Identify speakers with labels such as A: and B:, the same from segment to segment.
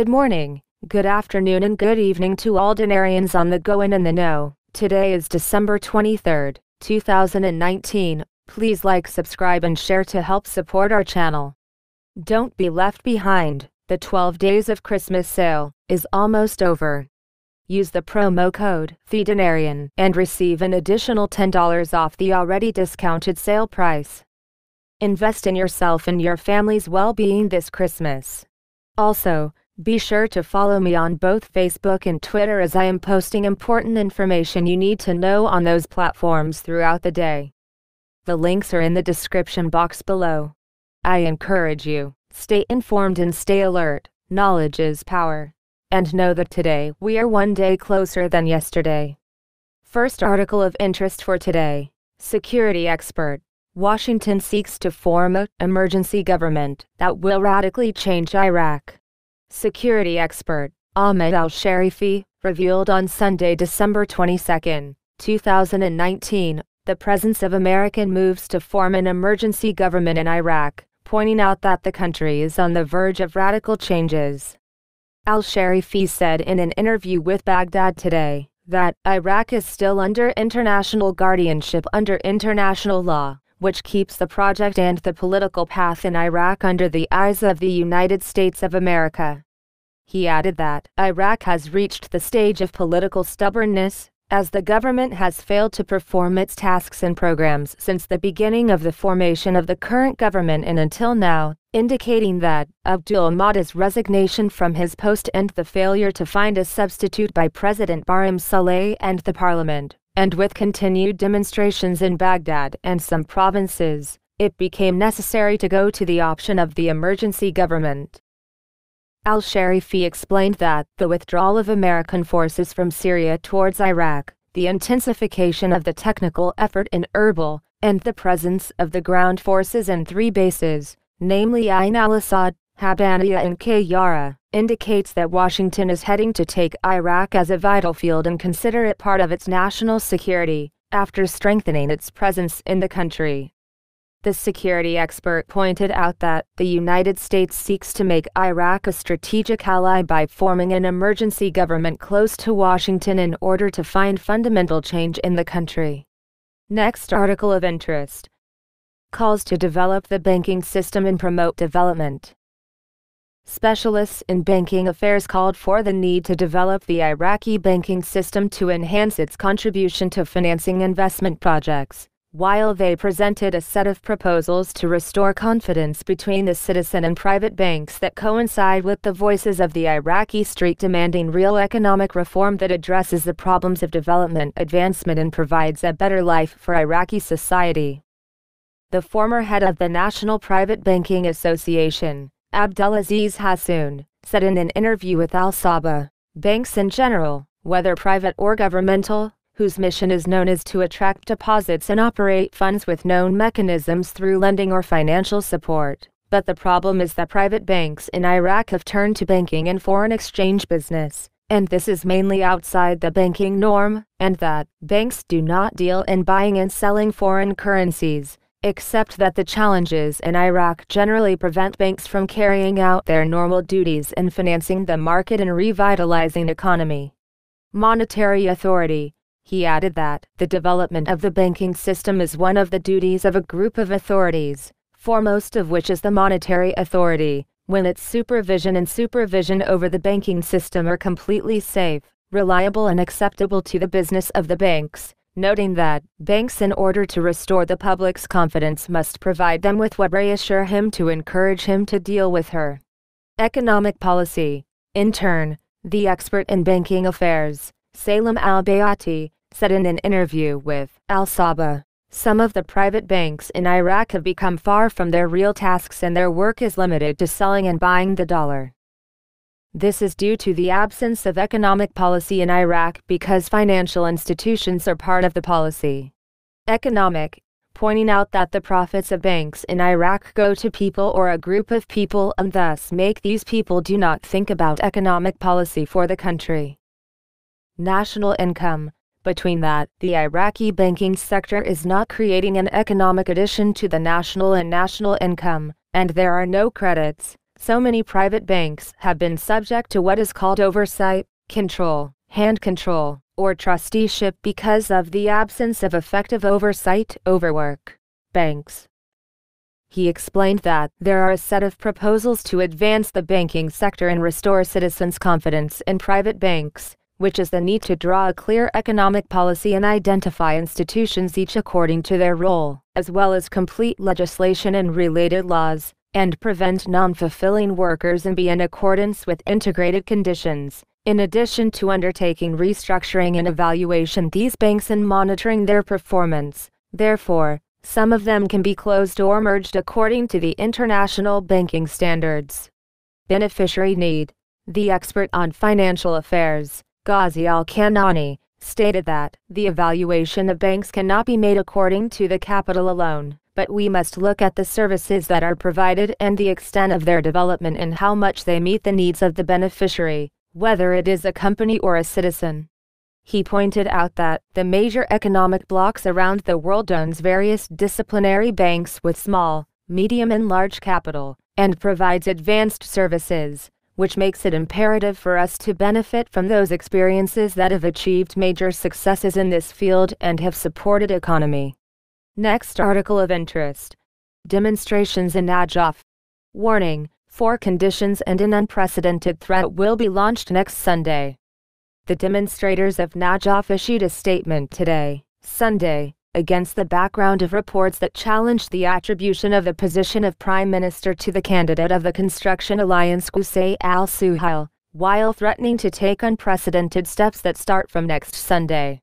A: Good morning, good afternoon, and good evening to all Dinarians on the go and in the know. Today is December 23rd, 2019. Please like, subscribe, and share to help support our channel. Don't be left behind. The 12 Days of Christmas sale is almost over. Use the promo code TheDinarian and receive an additional $10 off the already discounted sale price. Invest in yourself and your family's well-being this Christmas. Also, be sure to follow me on both Facebook and Twitter as I am posting important information you need to know on those platforms throughout the day. The links are in the description box below. I encourage you, stay informed and stay alert. Knowledge is power. And know that today we are one day closer than yesterday. First article of interest for today. Security expert. Washington seeks to form an emergency government that will radically change Iraq. Security expert Ahmed al Sharifi revealed on Sunday, December 22, 2019, the presence of American moves to form an emergency government in Iraq, pointing out that the country is on the verge of radical changes. Al Sharifi said in an interview with Baghdad today that Iraq is still under international guardianship under international law, which keeps the project and the political path in Iraq under the eyes of the United States of America. He added that Iraq has reached the stage of political stubbornness, as the government has failed to perform its tasks and programs since the beginning of the formation of the current government and until now, indicating that Abdul Mahdi's resignation from his post and the failure to find a substitute by President Barham Saleh and the parliament and with continued demonstrations in Baghdad and some provinces, it became necessary to go to the option of the emergency government. Al Sharifi explained that the withdrawal of American forces from Syria towards Iraq, the intensification of the technical effort in Erbil, and the presence of the ground forces in three bases, namely Ain al-Assad, Habaniya and Qayyarah, indicates that Washington is heading to take Iraq as a vital field and consider it part of its national security, after strengthening its presence in the country. The security expert pointed out that the United States seeks to make Iraq a strategic ally by forming an emergency government close to Washington in order to find fundamental change in the country. Next article of interest calls to develop the banking system and promote development. Specialists in banking affairs called for the need to develop the Iraqi banking system to enhance its contribution to financing investment projects, while they presented a set of proposals to restore confidence between the citizen and private banks that coincide with the voices of the Iraqi street demanding real economic reform that addresses the problems of development, advancement, and provides a better life for Iraqi society. The former head of the National Private Banking Association, Abdulaziz Hassoun, said in an interview with Al Saba, banks in general, whether private or governmental, whose mission is known as to attract deposits and operate funds with known mechanisms through lending or financial support. But the problem is that private banks in Iraq have turned to banking and foreign exchange business, and this is mainly outside the banking norm, and that banks do not deal in buying and selling foreign currencies, except that the challenges in Iraq generally prevent banks from carrying out their normal duties in financing the market and revitalizing economy. Monetary authority. He added that the development of the banking system is one of the duties of a group of authorities, foremost of which is the monetary authority, when its supervision and supervision over the banking system are completely safe, reliable and acceptable to the business of the banks, noting that banks in order to restore the public's confidence must provide them with what reassure him to encourage him to deal with her. Economic policy. In turn, the expert in banking affairs, Salem al-Bayati, said in an interview with Al Saba, some of the private banks in Iraq have become far from their real tasks and their work is limited to selling and buying the dollar. This is due to the absence of economic policy in Iraq because financial institutions are part of the policy. Economic, pointing out that the profits of banks in Iraq go to people or a group of people and thus make these people do not think about economic policy for the country. National income. Between that, the Iraqi banking sector is not creating an economic addition to the national and national income, and there are no credits, So many private banks have been subject to what is called oversight, control, hand control, or trusteeship because of the absence of effective oversight overwork. Banks. He explained that there are a set of proposals to advance the banking sector and restore citizens' confidence in private banks, which is the need to draw a clear economic policy and identify institutions each according to their role, as well as complete legislation and related laws, and prevent non-fulfilling workers and be in accordance with integrated conditions. In addition to undertaking restructuring and evaluation these banks and monitoring their performance, therefore, some of them can be closed or merged according to the international banking standards. Beneficiary need. The expert on financial affairs, Ghazi al-Kanani, stated that the evaluation of banks cannot be made according to the capital alone, but we must look at the services that are provided and the extent of their development and how much they meet the needs of the beneficiary, whether it is a company or a citizen. He pointed out that the major economic blocs around the world owns various disciplinary banks with small, medium and large capital, and provides advanced services, which makes it imperative for us to benefit from those experiences that have achieved major successes in this field and have supported economy. Next article of interest. Demonstrations in Najaf. Warning, four conditions and an unprecedented threat will be launched next Sunday. The demonstrators of Najaf issued a statement today, Sunday, against the background of reports that challenged the attribution of the position of Prime Minister to the candidate of the Construction Alliance Qusay al-Suhail, while threatening to take unprecedented steps that start from next Sunday.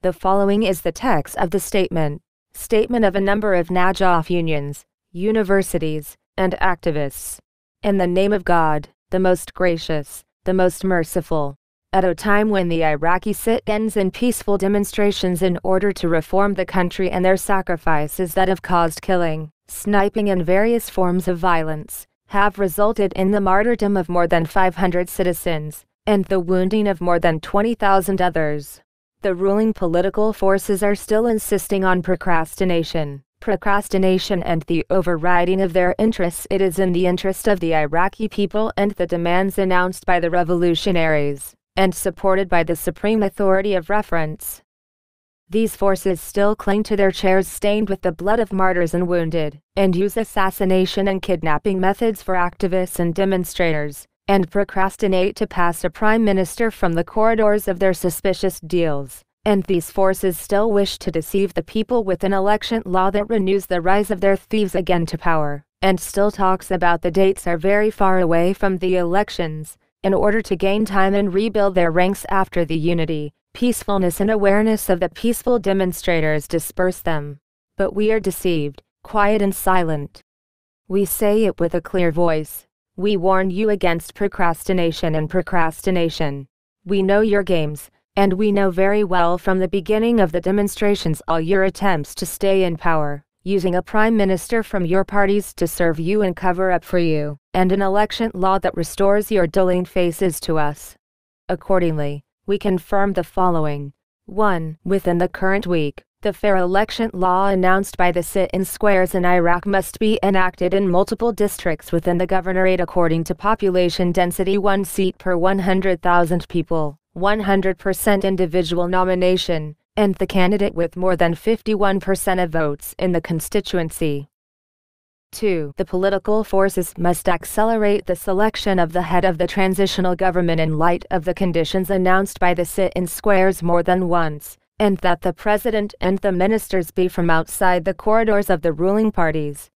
A: The following is the text of the statement. Statement of a number of Najaf unions, universities, and activists. In the name of God, the most gracious, the most merciful, at a time when the Iraqi sit-ins and peaceful demonstrations in order to reform the country and their sacrifices that have caused killing, sniping and various forms of violence, have resulted in the martyrdom of more than 500 citizens, and the wounding of more than 20,000 others. The ruling political forces are still insisting on procrastination, procrastination and the overriding of their interests. It is in the interest of the Iraqi people and the demands announced by the revolutionaries and supported by the supreme authority of reference. These forces still cling to their chairs stained with the blood of martyrs and wounded, and use assassination and kidnapping methods for activists and demonstrators, and procrastinate to pass a prime minister from the corridors of their suspicious deals. And these forces still wish to deceive the people with an election law that renews the rise of their thieves again to power, and still talks about the dates are very far away from the elections, in order to gain time and rebuild their ranks after the unity, peacefulness and awareness of the peaceful demonstrators disperse them. But we are deceived, quiet and silent. We say it with a clear voice. We warn you against procrastination and procrastination. We know your games, and we know very well from the beginning of the demonstrations all your attempts to stay in power using a prime minister from your parties to serve you and cover up for you, and an election law that restores your dulling faces to us. Accordingly, we confirm the following. 1. Within the current week, the fair election law announced by the sit-in squares in Iraq must be enacted in multiple districts within the governorate according to population density 1 seat per 100,000 people, 100% individual nomination, and the candidate with more than 51% of votes in the constituency. 2. The political forces must accelerate the selection of the head of the transitional government in light of the conditions announced by the sit-in squares more than once, and that the president and the ministers be from outside the corridors of the ruling parties.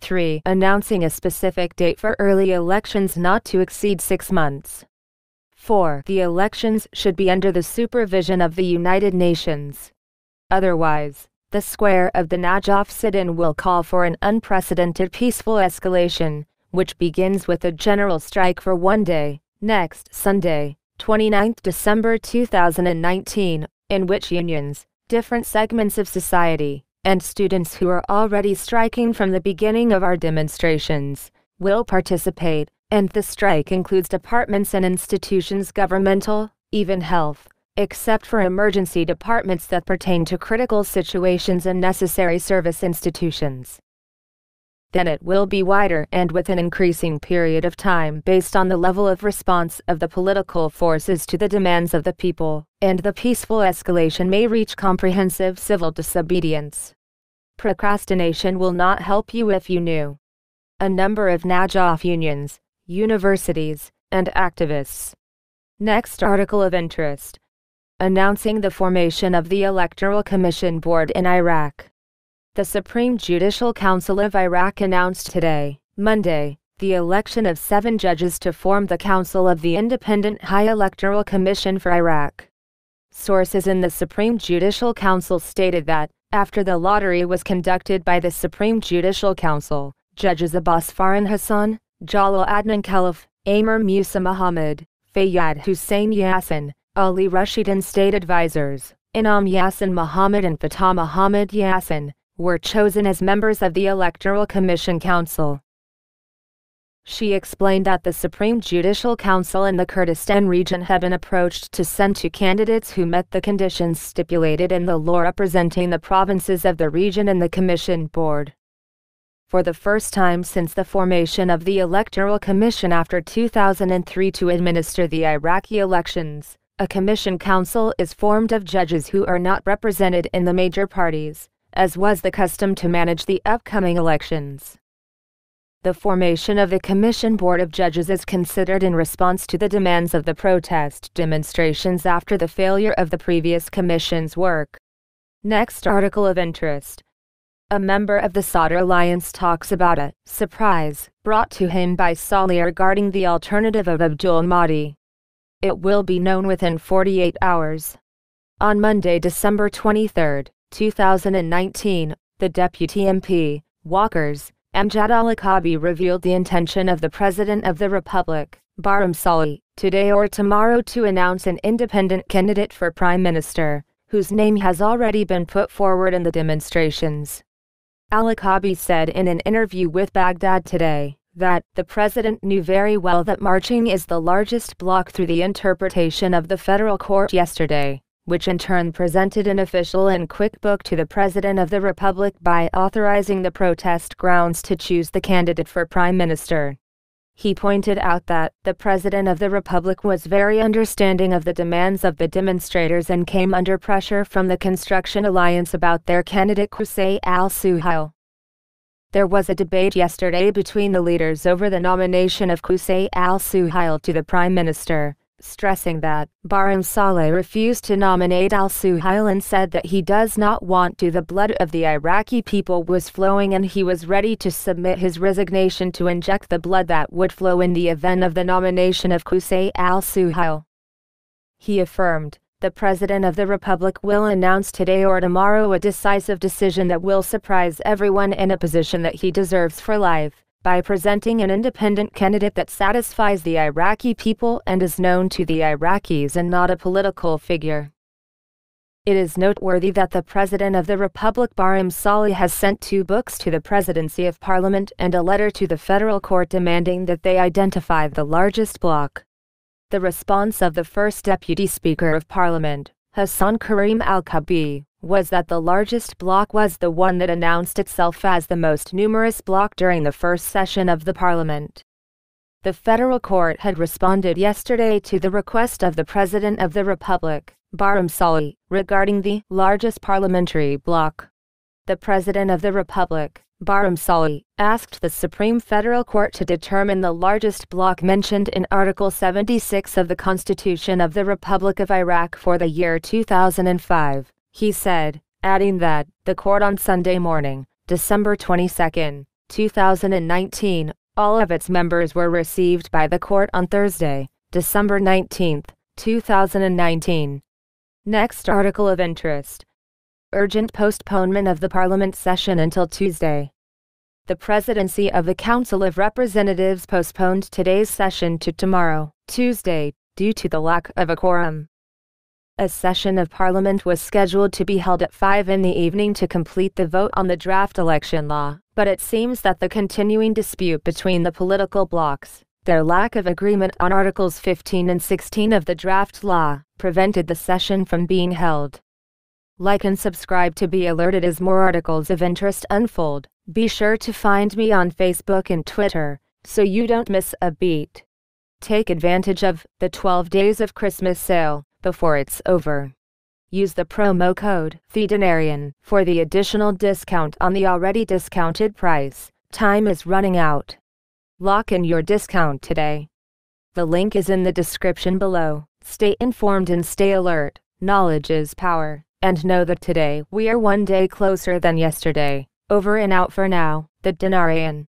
A: 3. Announcing a specific date for early elections not to exceed six months. 4. The elections should be under the supervision of the United Nations. Otherwise, the square of the Najaf sit-in will call for an unprecedented peaceful escalation, which begins with a general strike for one day, next Sunday, 29 December 2019, in which unions, different segments of society, and students who are already striking from the beginning of our demonstrations, will participate, and the strike includes departments and institutions governmental, even health, except for emergency departments that pertain to critical situations and necessary service institutions. Then it will be wider and with an increasing period of time based on the level of response of the political forces to the demands of the people, and the peaceful escalation may reach comprehensive civil disobedience. Procrastination will not help you if you knew. A number of Najaf unions, universities, and activists. Next article of interest. Announcing the formation of the Electoral Commission Board in Iraq. The Supreme Judicial Council of Iraq announced today, Monday, the election of seven judges to form the Council of the Independent High Electoral Commission for Iraq. Sources in the Supreme Judicial Council stated that, after the lottery was conducted by the Supreme Judicial Council, Judges Abbas Farhan Hassan, Jalal Adnan Khalaf, Amir Musa Muhammad, Fayyad Hussein Yassin, Ali Rashid and state advisors, Inam Yassin Muhammad and Fatah Muhammad Yassin, were chosen as members of the Electoral Commission Council. She explained that the Supreme Judicial Council in the Kurdistan region had been approached to send two candidates who met the conditions stipulated in the law representing the provinces of the region in the Commission Board. For the first time since the formation of the Electoral Commission after 2003 to administer the Iraqi elections, a commission council is formed of judges who are not represented in the major parties, as was the custom to manage the upcoming elections. The formation of the Commission Board of Judges is considered in response to the demands of the protest demonstrations after the failure of the previous Commission's work. Next article of interest. A member of the Sadr Alliance talks about a surprise brought to him by Salih regarding the alternative of Abdul Mahdi. It will be known within 48 hours. On Monday, December 23, 2019, the deputy MP, Walkers, Amjad Al-Akabi revealed the intention of the President of the Republic, Barham Salih, today or tomorrow to announce an independent candidate for Prime Minister, whose name has already been put forward in the demonstrations. Al-Akabi said in an interview with Baghdad today, that the president knew very well that marching is the largest block through the interpretation of the federal court yesterday, which in turn presented an official and quick book to the President of the Republic by authorizing the protest grounds to choose the candidate for Prime Minister. He pointed out that the President of the Republic was very understanding of the demands of the demonstrators and came under pressure from the Construction Alliance about their candidate Qusay al-Suhail. There was a debate yesterday between the leaders over the nomination of Qusay al-Suhail to the Prime Minister stressing that Barham Saleh refused to nominate al-Suhail and said that he does not want to the blood of the Iraqi people was flowing and he was ready to submit his resignation to inject the blood that would flow in the event of the nomination of Qusay al-Suhail. He affirmed, the President of the Republic will announce today or tomorrow a decisive decision that will surprise everyone in a position that he deserves for life by presenting an independent candidate that satisfies the Iraqi people and is known to the Iraqis and not a political figure. It is noteworthy that the President of the Republic Barham Salih has sent two books to the Presidency of Parliament and a letter to the federal court demanding that they identify the largest bloc. The response of the first Deputy Speaker of Parliament, Hassan Karim Al-Kabi, was that the largest bloc was the one that announced itself as the most numerous bloc during the first session of the parliament. The federal court had responded yesterday to the request of the President of the Republic, Barham Salih, regarding the largest parliamentary bloc. The President of the Republic, Barham Salih, asked the Supreme Federal Court to determine the largest bloc mentioned in Article 76 of the Constitution of the Republic of Iraq for the year 2005 he said, adding that, the court on Sunday morning, December 22, 2019, all of its members were received by the court on Thursday, December 19, 2019. Next article of interest. Urgent postponement of the Parliament session until Tuesday. The presidency of the Council of Representatives postponed today's session to tomorrow, Tuesday, due to the lack of a quorum. A session of Parliament was scheduled to be held at 5 in the evening to complete the vote on the draft election law, but it seems that the continuing dispute between the political blocs, their lack of agreement on Articles 15 and 16 of the draft law, prevented the session from being held. Like and subscribe to be alerted as more articles of interest unfold. Be sure to find me on Facebook and Twitter so you don't miss a beat. Take advantage of the 12 days of Christmas sale before it's over. Use the promo code THEDINARIAN for the additional discount on the already discounted price. Time is running out. Lock in your discount today. The link is in the description below. Stay informed and stay alert. Knowledge is power. And know that today we are one day closer than yesterday. Over and out for now, the Dinarian.